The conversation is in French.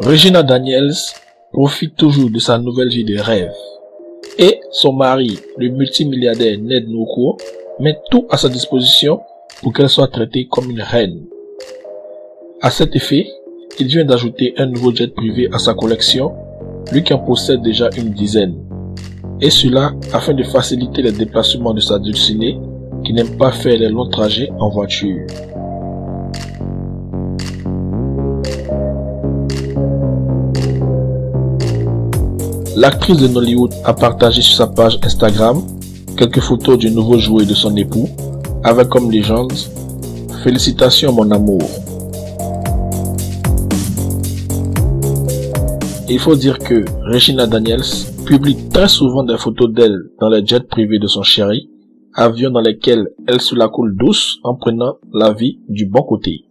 Regina Daniels profite toujours de sa nouvelle vie de rêve. Et son mari, le multimilliardaire Ned Nwoko, met tout à sa disposition pour qu'elle soit traitée comme une reine. À cet effet, il vient d'ajouter un nouveau jet privé à sa collection, lui qui en possède déjà une dizaine. Et cela afin de faciliter les déplacements de sa dulcinée qui n'aime pas faire les longs trajets en voiture. L'actrice de Nollywood a partagé sur sa page Instagram quelques photos du nouveau jouet de son époux avec comme légende Félicitations mon amour. Il faut dire que Regina Daniels publie très souvent des photos d'elle dans les jets privés de son chéri, avions dans lesquels elle se la coule douce en prenant la vie du bon côté.